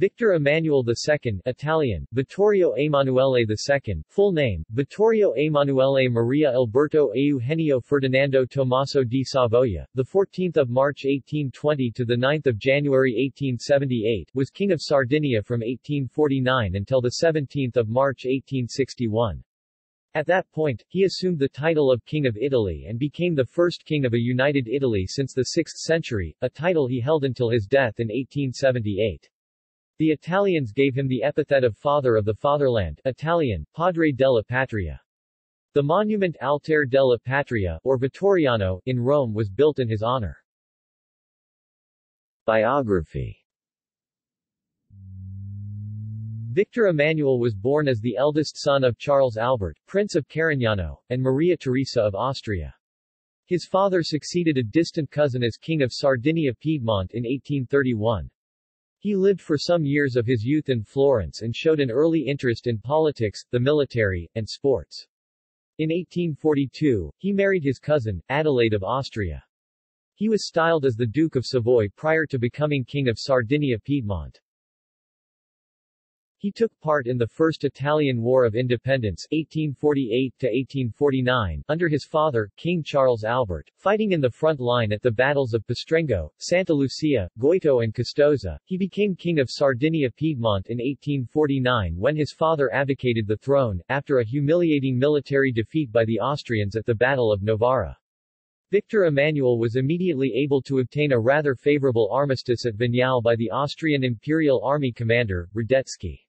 Victor Emmanuel II Italian, Vittorio Emanuele II, full name, Vittorio Emanuele Maria Alberto Eugenio Ferdinando Tommaso di Savoia, 14 March 1820 to 9 January 1878, was King of Sardinia from 1849 until 17 March 1861. At that point, he assumed the title of King of Italy and became the first king of a united Italy since the 6th century, a title he held until his death in 1878. The Italians gave him the epithet of Father of the Fatherland Italian, Padre della Patria. The monument Altare della Patria, or Vittoriano, in Rome was built in his honor. Biography Victor Emmanuel was born as the eldest son of Charles Albert, Prince of Carignano, and Maria Teresa of Austria. His father succeeded a distant cousin as King of Sardinia-Piedmont in 1831. He lived for some years of his youth in Florence and showed an early interest in politics, the military, and sports. In 1842, he married his cousin, Adelaide of Austria. He was styled as the Duke of Savoy prior to becoming King of Sardinia-Piedmont. He took part in the First Italian War of Independence 1848-1849, under his father, King Charles Albert, fighting in the front line at the battles of Pastrengo, Santa Lucia, Goito and Custoza. He became King of Sardinia-Piedmont in 1849 when his father abdicated the throne, after a humiliating military defeat by the Austrians at the Battle of Novara. Victor Emmanuel was immediately able to obtain a rather favorable armistice at Vignale by the Austrian Imperial Army commander, Radetzky.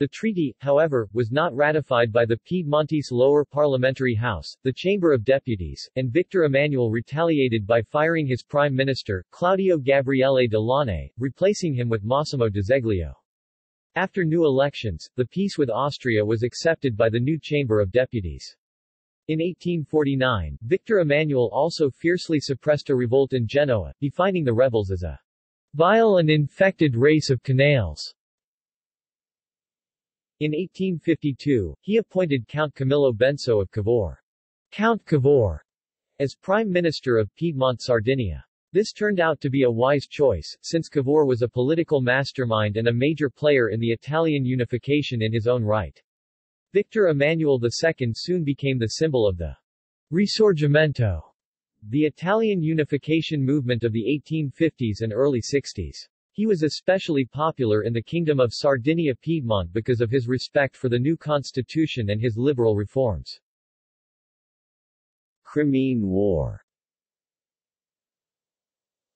The treaty, however, was not ratified by the Piedmontese lower parliamentary house, the Chamber of Deputies, and Victor Emmanuel retaliated by firing his prime minister, Claudio Gabriele de Launay, replacing him with Massimo D'Azeglio. After new elections, the peace with Austria was accepted by the new Chamber of Deputies. In 1849, Victor Emmanuel also fiercely suppressed a revolt in Genoa, defining the rebels as a vile and infected race of canaglie. In 1852, he appointed Count Camillo Benso of Cavour, Count Cavour, as Prime Minister of Piedmont Sardinia. This turned out to be a wise choice, since Cavour was a political mastermind and a major player in the Italian unification in his own right. Victor Emmanuel II soon became the symbol of the Risorgimento, the Italian unification movement of the 1850s and early 60s. He was especially popular in the Kingdom of Sardinia-Piedmont because of his respect for the new constitution and his liberal reforms. Crimean War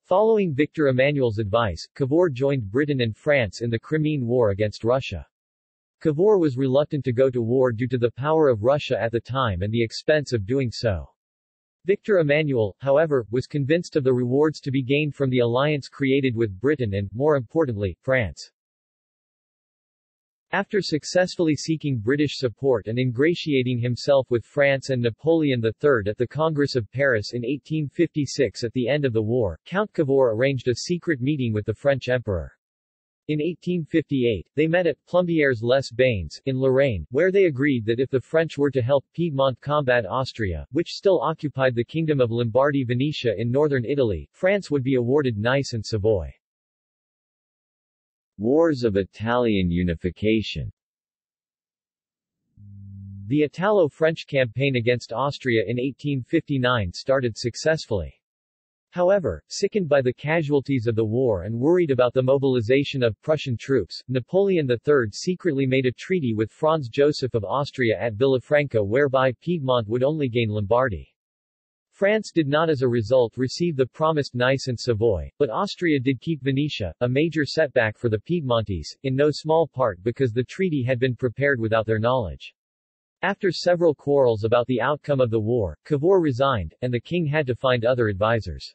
Following Victor Emmanuel's advice, Cavour joined Britain and France in the Crimean War against Russia. Cavour was reluctant to go to war due to the power of Russia at the time and the expense of doing so. Victor Emmanuel, however, was convinced of the rewards to be gained from the alliance created with Britain and, more importantly, France. After successfully seeking British support and ingratiating himself with France and Napoleon III at the Congress of Paris in 1856 at the end of the war, Count Cavour arranged a secret meeting with the French emperor. In 1858, they met at Plombières-les Bains, in Lorraine, where they agreed that if the French were to help Piedmont combat Austria, which still occupied the Kingdom of Lombardy-Venetia in northern Italy, France would be awarded Nice and Savoy. Wars of Italian unification The Italo-French campaign against Austria in 1859 started successfully. However, sickened by the casualties of the war and worried about the mobilization of Prussian troops, Napoleon III secretly made a treaty with Franz Joseph of Austria at Villafranca whereby Piedmont would only gain Lombardy. France did not as a result receive the promised Nice and Savoy, but Austria did keep Venetia, a major setback for the Piedmontese, in no small part because the treaty had been prepared without their knowledge. After several quarrels about the outcome of the war, Cavour resigned, and the king had to find other advisers.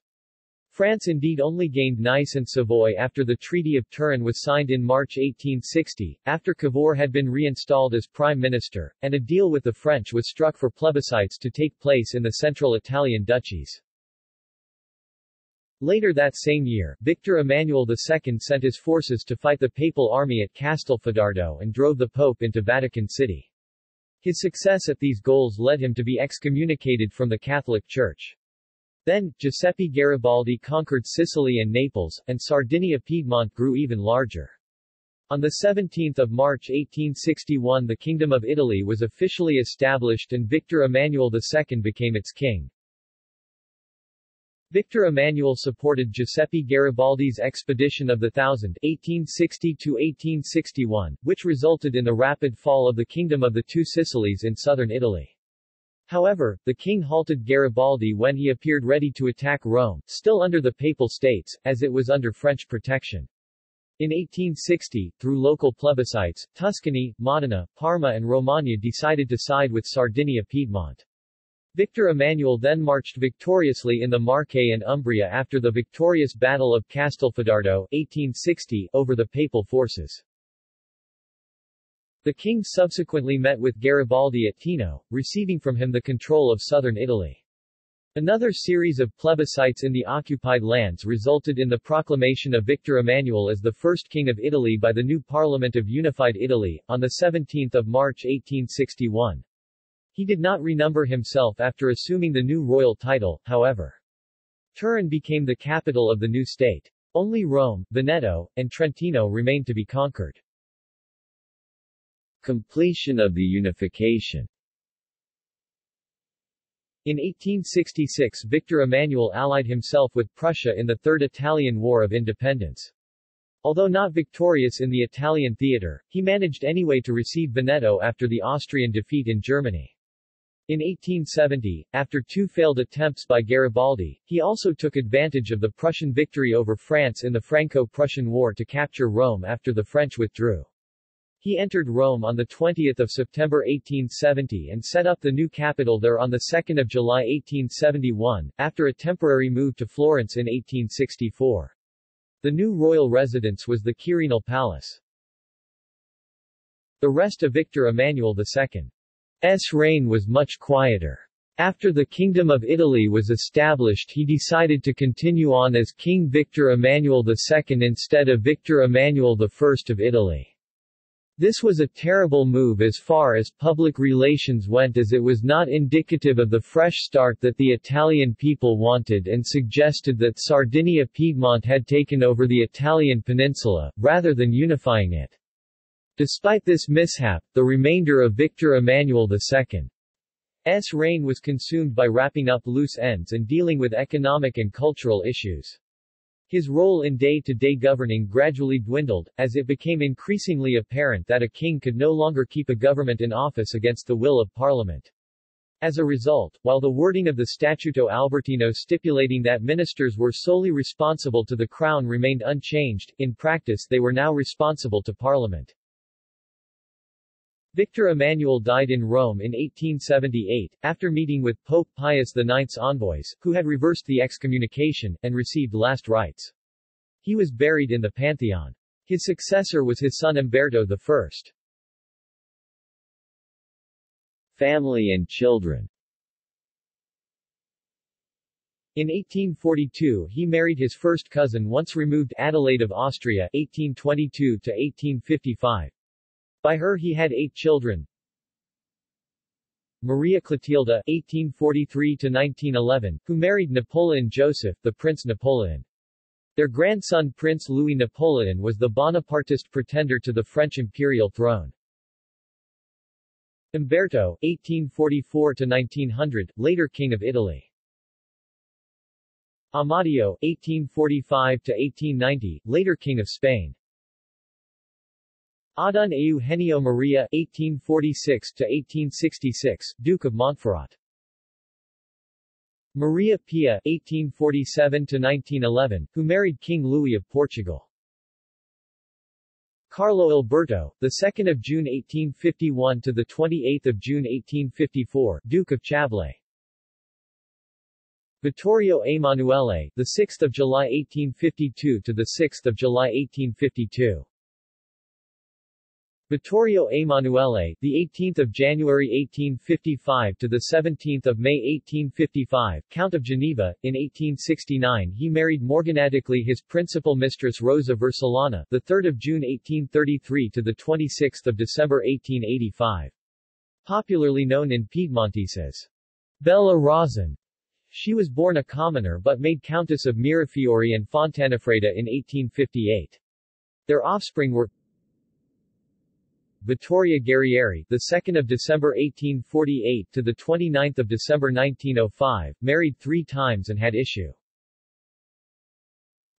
France indeed only gained Nice and Savoy after the Treaty of Turin was signed in March 1860, after Cavour had been reinstalled as prime minister, and a deal with the French was struck for plebiscites to take place in the central Italian duchies. Later that same year, Victor Emmanuel II sent his forces to fight the papal army at Castelfidardo and drove the Pope into Vatican City. His success at these goals led him to be excommunicated from the Catholic Church. Then, Giuseppe Garibaldi conquered Sicily and Naples, and Sardinia-Piedmont grew even larger. On 17 March 1861 the Kingdom of Italy was officially established and Victor Emmanuel II became its king. Victor Emmanuel supported Giuseppe Garibaldi's expedition of the Thousand 1860-1861, which resulted in the rapid fall of the Kingdom of the Two Sicilies in southern Italy. However, the king halted Garibaldi when he appeared ready to attack Rome, still under the Papal States, as it was under French protection. In 1860, through local plebiscites, Tuscany, Modena, Parma and Romagna decided to side with Sardinia-Piedmont. Victor Emmanuel then marched victoriously in the Marche and Umbria after the victorious Battle of Castelfidardo 1860 over the papal forces. The king subsequently met with Garibaldi at Teano, receiving from him the control of southern Italy. Another series of plebiscites in the occupied lands resulted in the proclamation of Victor Emmanuel as the first king of Italy by the new Parliament of Unified Italy, on 17 March 1861. He did not renumber himself after assuming the new royal title, however. Turin became the capital of the new state. Only Rome, Veneto, and Trentino remained to be conquered. Completion of the unification In 1866 Victor Emmanuel allied himself with Prussia in the Third Italian War of Independence. Although not victorious in the Italian theater, he managed anyway to receive Veneto after the Austrian defeat in Germany. In 1870, after two failed attempts by Garibaldi, he also took advantage of the Prussian victory over France in the Franco-Prussian War to capture Rome after the French withdrew. He entered Rome on 20 September 1870 and set up the new capital there on 2 July 1871, after a temporary move to Florence in 1864. The new royal residence was the Quirinal Palace. The rest of Victor Emmanuel II S reign was much quieter. After the Kingdom of Italy was established he decided to continue on as King Victor Emmanuel II instead of Victor Emmanuel I of Italy. This was a terrible move as far as public relations went as it was not indicative of the fresh start that the Italian people wanted and suggested that Sardinia-Piedmont had taken over the Italian peninsula, rather than unifying it. Despite this mishap, the remainder of Victor Emmanuel II's reign was consumed by wrapping up loose ends and dealing with economic and cultural issues. His role in day-to-day -day governing gradually dwindled, as it became increasingly apparent that a king could no longer keep a government in office against the will of parliament. As a result, while the wording of the Statuto Albertino stipulating that ministers were solely responsible to the crown remained unchanged, in practice they were now responsible to parliament. Victor Emmanuel died in Rome in 1878, after meeting with Pope Pius IX's envoys, who had reversed the excommunication, and received last rites. He was buried in the Pantheon. His successor was his son Umberto I. Family and children In 1842 he married his first cousin once removed Adelaide of Austria 1822-1855. By her he had eight children. Maria Clotilda (1843–1911), who married Napoleon Joseph, the Prince Napoleon. Their grandson Prince Louis Napoleon was the Bonapartist pretender to the French imperial throne. Umberto (1844–1900), later King of Italy. Amadeo (1845–1890), later King of Spain. Oddone Eugenio Maria (1846–1866), Duke of Montferrat. Maria Pia (1847–1911), who married King Louis of Portugal. Carlo Alberto, the 2nd of June 1851 to the 28th of June 1854, Duke of Chablais. Vittorio Emanuele, the 6th of July 1852 to the 6th of July 1852. Vittorio Emanuele, the 18th of January 1855 to the 17th of May 1855, Count of Geneva. In 1869, he married morganatically his principal mistress Rosa Vercellana, the 3rd of June 1833 to the 26th of December 1885. Popularly known in Piedmontese as Bella Rosin. She was born a commoner but made Countess of Mirafiori and Fontanafredda in 1858. Their offspring were Vittoria Guerrieri, the 2nd of December 1848 to the 29th of December 1905, married 3 times and had issue.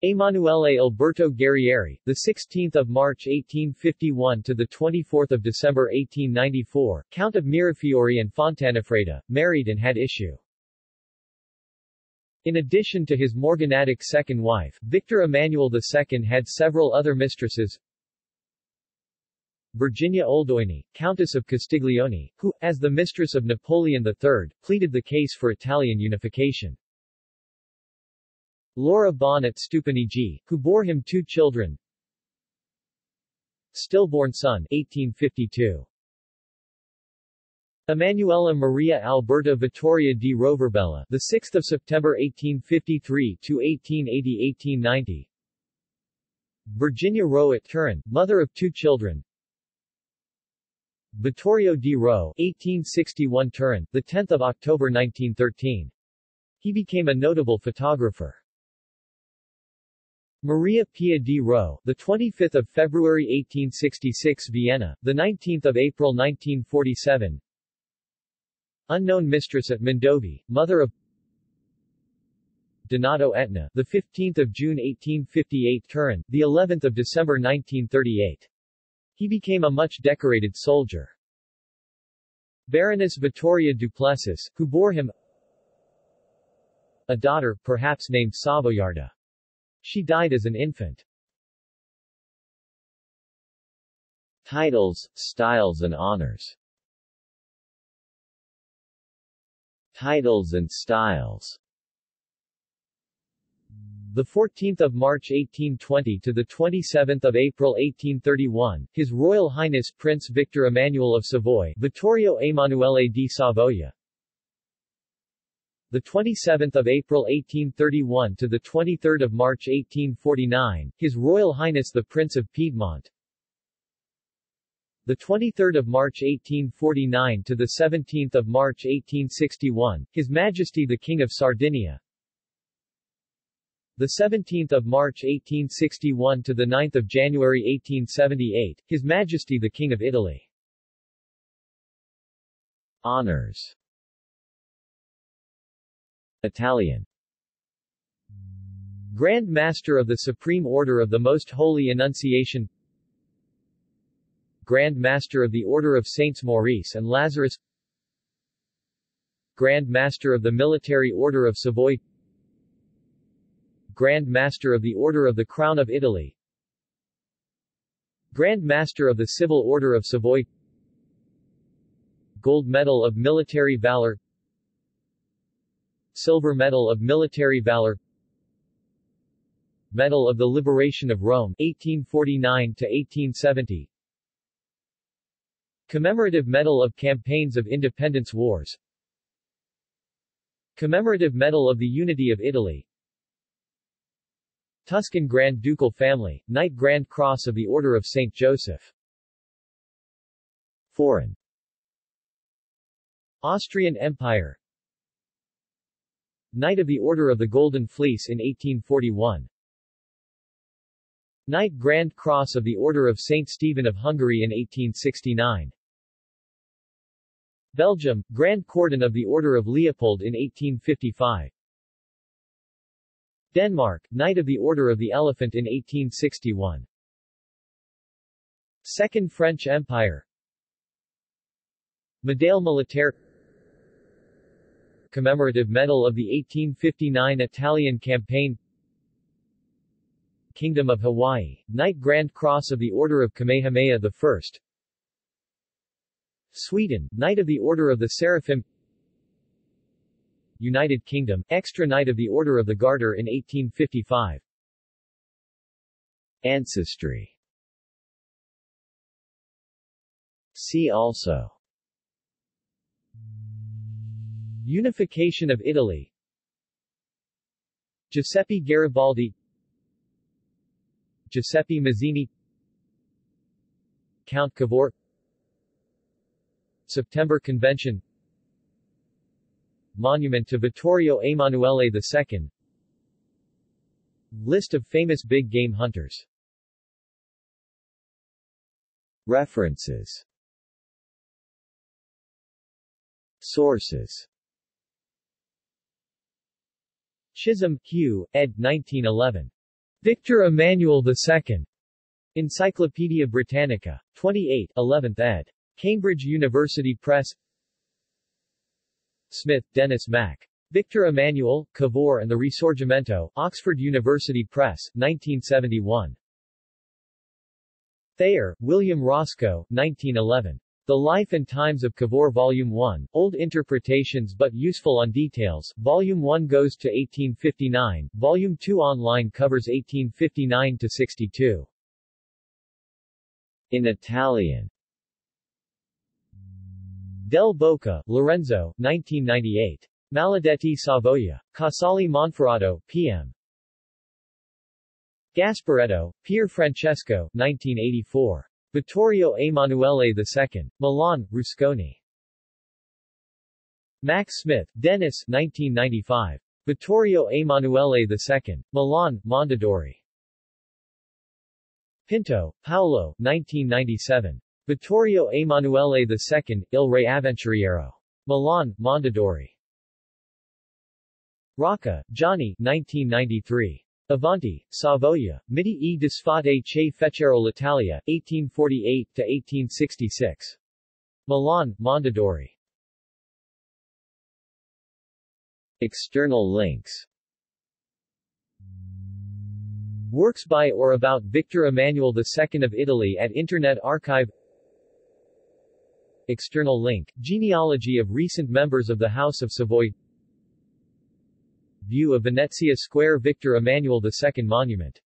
Emanuele Alberto Guerrieri, the 16th of March 1851 to the 24th of December 1894, Count of Mirafiori and Fontanafredda, married and had issue. In addition to his morganatic second wife, Victor Emmanuel II had several other mistresses. Virginia Oldoini, Countess of Castiglione, who, as the mistress of Napoleon III, pleaded the case for Italian unification. Laura Bonnet Stupanigi, who bore him two children. Stillborn son 1852. Emanuela Maria Alberta Vittoria di Roverbella, the 6th of September 1853 to 1880-1890. Virginia Rowett Turin, mother of two children. Vittorio di Rho, 1861 Turin, the 10th of October 1913. He became a notable photographer. Maria Pia di Rho, the 25th of February 1866 Vienna, the 19th of April 1947. Unknown mistress at Mondovi, mother of Donato Etna, the 15th of June 1858 Turin, the 11th of December 1938. He became a much decorated soldier. Baroness Vittoria Duplessis, who bore him a daughter, perhaps named Savoyarda. She died as an infant. Titles, styles and honors Titles and styles the 14th of March 1820 to the 27th of April 1831, His Royal Highness Prince Victor Emmanuel of Savoy, Vittorio Emanuele di Savoia, the 27th of April 1831 to the 23rd of March 1849, His Royal Highness the Prince of Piedmont. The 23rd of March 1849 to the 17th of March 1861, His Majesty the King of Sardinia. The 17th of March 1861 to the 9th of January 1878, His Majesty the King of Italy. Honors. Italian. Grand Master of the Supreme Order of the Most Holy Annunciation. Grand Master of the Order of Saints Maurice and Lazarus. Grand Master of the Military Order of Savoy Grand Master of the Order of the Crown of Italy. Grand Master of the Civil Order of Savoy. Gold Medal of Military Valor. Silver Medal of Military Valor. Medal of the Liberation of Rome 1849 to 1870 Commemorative Medal of Campaigns of Independence Wars. Commemorative Medal of the Unity of Italy Tuscan Grand Ducal Family, Knight Grand Cross of the Order of St. Joseph Foreign Austrian Empire Knight of the Order of the Golden Fleece in 1841. Knight Grand Cross of the Order of St. Stephen of Hungary in 1869. Belgium, Grand Cordon of the Order of Leopold in 1855. Denmark, Knight of the Order of the Elephant in 1861. Second French Empire. Médaille Militaire. Commemorative Medal of the 1859 Italian Campaign. Kingdom of Hawaii, Knight Grand Cross of the Order of Kamehameha I Sweden, Knight of the Order of the Seraphim United Kingdom, Extra Knight of the Order of the Garter in 1855 Ancestry. See also. Unification of Italy. Giuseppe Garibaldi. Giuseppe Mazzini. Count Cavour. September Convention Monument to Vittorio Emanuele II List of famous big game hunters References Sources Chisholm, Hugh, ed. 1911. Victor Emmanuel II. Encyclopaedia Britannica. 28, 11th ed. Cambridge University Press Smith, Denis Mack. Victor Emmanuel, Cavour and the Risorgimento, Oxford University Press, 1971. Thayer, William Roscoe, 1911. The Life and Times of Cavour Volume 1, Old Interpretations but Useful on Details, Volume 1 goes to 1859, Volume 2 online covers 1859 to 62. In Italian Del Boca, Lorenzo, 1998. Maledetti Savoia. Casale Monferrato, P.M. Gasparetto, Pier Francesco, 1984. Vittorio Emanuele II. Milan, Rusconi. Mack Smith, Denis 1995. Vittorio Emanuele II. Milan, Mondadori. Pinto, Paolo 1997. Vittorio Emanuele II, Il Re Avventuriero. Milan, Mondadori. Rocca, Gianni 1993. Avanti, Savoia, Miti e disfatte che fecero l'Italia, 1848-1866. Milan, Mondadori. External links Works by or about Victor Emmanuel II of Italy at Internet Archive External link, Genealogy of recent members of the House of Savoy. View of Venezia Square Victor Emmanuel II Monument